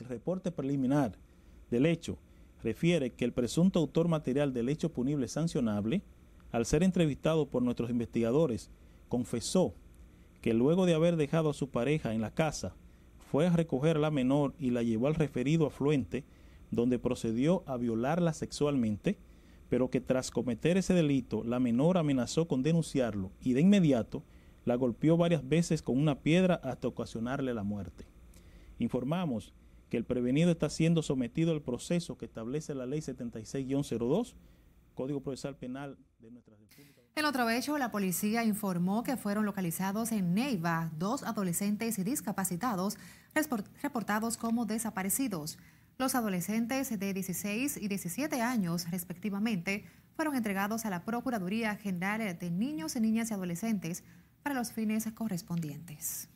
El reporte preliminar del hecho refiere que el presunto autor material del hecho punible sancionable, al ser entrevistado por nuestros investigadores, confesó que luego de haber dejado a su pareja en la casa, fue a recoger a la menor y la llevó al referido afluente, donde procedió a violarla sexualmente, pero que tras cometer ese delito, la menor amenazó con denunciarlo y de inmediato la golpeó varias veces con una piedra hasta ocasionarle la muerte. Informamos que el prevenido está siendo sometido al proceso que establece la ley 76-02, Código Procesal Penal de nuestra República. En otro hecho, la policía informó que fueron localizados en Neiva dos adolescentes discapacitados reportados como desaparecidos. Los adolescentes de 16 y 17 años, respectivamente, fueron entregados a la Procuraduría General de Niños, Niñas y Adolescentes para los fines correspondientes.